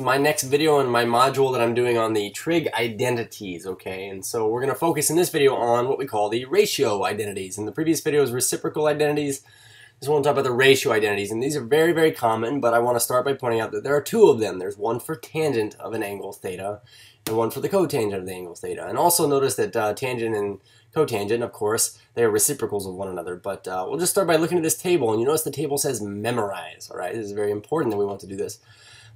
my next video in my module that I'm doing on the trig identities, okay? And so we're going to focus in this video on what we call the ratio identities. In the previous video was reciprocal identities. This one talk about the ratio identities, and these are very, very common, but I want to start by pointing out that there are two of them. There's one for tangent of an angle theta, and one for the cotangent of the angle theta. And also notice that uh, tangent and cotangent, of course, they are reciprocals of one another. But uh, we'll just start by looking at this table, and you notice the table says memorize, all right? This is very important that we want to do this.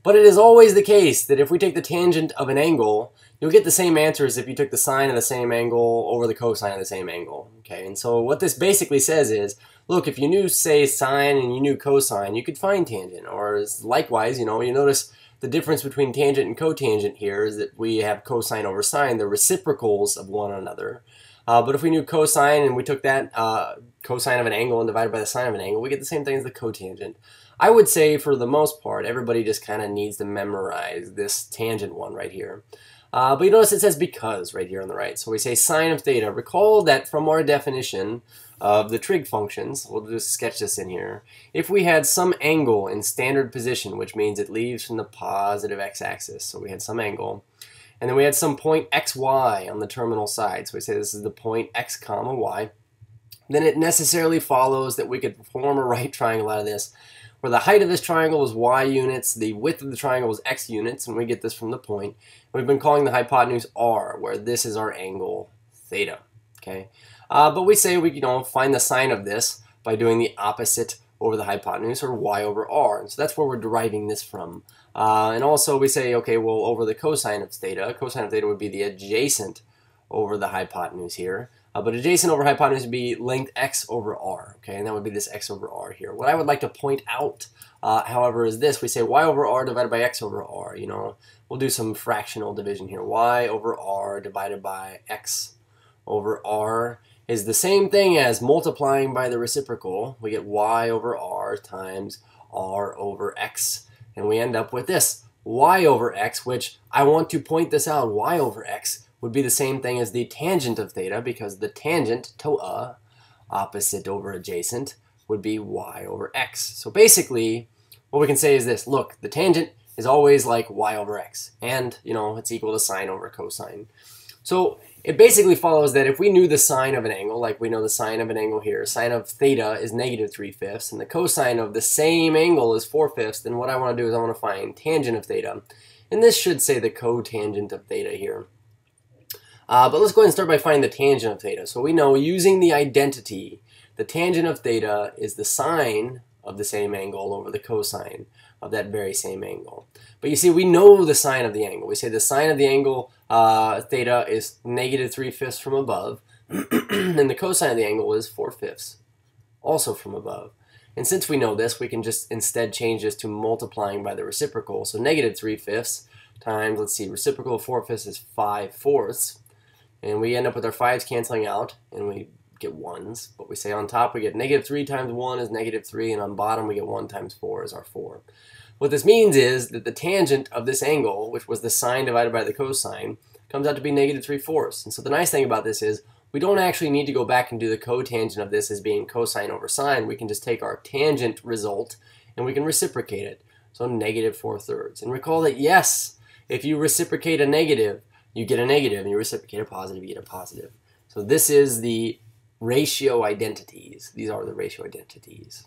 But it is always the case that if we take the tangent of an angle, you'll get the same answer as if you took the sine of the same angle over the cosine of the same angle. Okay, and so what this basically says is, look, if you knew, say, sine and you knew cosine, you could find tangent. Or likewise, you know, you notice the difference between tangent and cotangent here is that we have cosine over sine. They're reciprocals of one another. Uh, but if we knew cosine and we took that uh, cosine of an angle and divided by the sine of an angle, we get the same thing as the cotangent. I would say for the most part, everybody just kind of needs to memorize this tangent one right here. Uh, but you notice it says because right here on the right. So we say sine of theta. Recall that from our definition of the trig functions, we'll just sketch this in here. If we had some angle in standard position, which means it leaves from the positive x-axis, so we had some angle, and then we had some point xy on the terminal side, so we say this is the point x comma y, then it necessarily follows that we could form a right triangle out of this where the height of this triangle is y units, the width of the triangle is x units, and we get this from the point. We've been calling the hypotenuse r, where this is our angle theta. Okay, uh, but we say we you know find the sine of this by doing the opposite over the hypotenuse, or y over r. And so that's where we're deriving this from. Uh, and also we say, okay, well, over the cosine of theta, cosine of theta would be the adjacent over the hypotenuse here. Uh, but adjacent over hypotenuse would be length x over r, okay, and that would be this x over r here. What I would like to point out, uh, however, is this. We say y over r divided by x over r, you know. We'll do some fractional division here. y over r divided by x over r is the same thing as multiplying by the reciprocal. We get y over r times r over x, and we end up with this, y over x, which I want to point this out, y over x would be the same thing as the tangent of theta because the tangent, toa, opposite over adjacent, would be y over x. So basically, what we can say is this, look, the tangent is always like y over x, and, you know, it's equal to sine over cosine. So it basically follows that if we knew the sine of an angle, like we know the sine of an angle here, sine of theta is negative 3 fifths, and the cosine of the same angle is 4 fifths, then what I want to do is I want to find tangent of theta. And this should say the cotangent of theta here. Uh, but let's go ahead and start by finding the tangent of theta. So we know using the identity, the tangent of theta is the sine of the same angle over the cosine of that very same angle. But you see, we know the sine of the angle. We say the sine of the angle uh, theta is negative 3 fifths from above, and the cosine of the angle is 4 fifths, also from above. And since we know this, we can just instead change this to multiplying by the reciprocal. So negative 3 fifths times, let's see, reciprocal of 4 fifths is 5 fourths. And we end up with our 5's canceling out, and we get 1's. But we say on top we get negative 3 times 1 is negative 3, and on bottom we get 1 times 4 is our 4. What this means is that the tangent of this angle, which was the sine divided by the cosine, comes out to be negative 3 fourths. And so the nice thing about this is we don't actually need to go back and do the cotangent of this as being cosine over sine. We can just take our tangent result and we can reciprocate it. So negative 4 thirds. And recall that yes, if you reciprocate a negative, you get a negative, and you reciprocate a positive, you get a positive. So this is the ratio identities. These are the ratio identities.